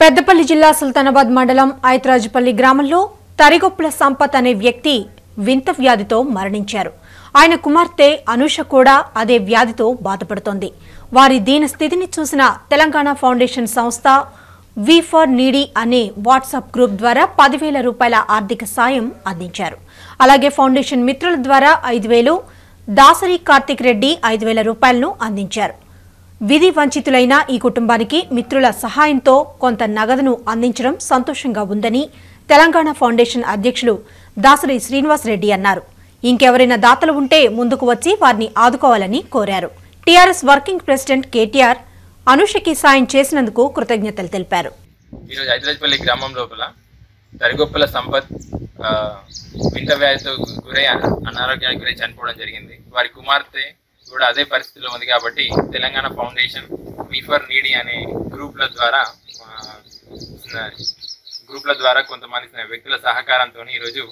పెద్దపల్లి జిల్లా సుల్తానాబాద్ మండలం ఐతరాజుపల్లి గ్రామంలో తరిగొప్పుల సంపత్ అనే వ్యక్తి వింత వ్యాధితో మరణించారు. ఆయన కుమార్తె అనుష కూడా అదే వ్యాధితో బాధపడుతోంది. వారి దీన స్థితిని చూసిన తెలంగాణ ఫౌండేషన్ సంస్థ వి ఫర్ నీడీ అనే వాట్సాప్ గ్రూప్ ద్వారా పదివేల రూపాయల ఆర్థిక సాయం అందించారు. అలాగే ఫౌండేషన్ మిత్రుల ద్వారా ఐదు వేలు దాసరి కార్తిక్ రెడ్డి ఐదు వేల రూపాయలను అందించారు. విధి వంచితులైన ఈ కుటుంబానికి మిత్రుల సహాయంతో కొంత నగదును అందించడం సంతోషంగా ఉందని తెలంగాణ ఫౌండేషన్ అధ్యక్షులు దాసరి శ్రీనివాసరెడ్డి అన్నారు. ఇంకెవరైనా దాతలు ఉంటే ముందుకు వచ్చి వారిని ఆదుకోవాలని కోరారు. టీఆర్ఎస్ వర్కింగ్ ప్రెసిడెంట్ కేటీఆర్ అనుషకి సాయం చేసినందుకు కృతజ్ఞతలు తెలిపారు. ఈరోజు హైదరాబాద్పల్లి గ్రామం లోపల దరిగొప్పల సంపత్ వింత వ్యాధితో గురై అనారోగ్యానికి గురై చనిపోవడం జరిగింది. వారి కుమార్తె కూడా అదే పరిస్థితిలో ఉంది కాబట్టి తెలంగాణ ఫౌండేషన్ మీఫర్ నీడి అనే గ్రూప్ల ద్వారా గ్రూప్ల ద్వారా కొంతమంది వ్యక్తుల సహకారంతో ఈరోజు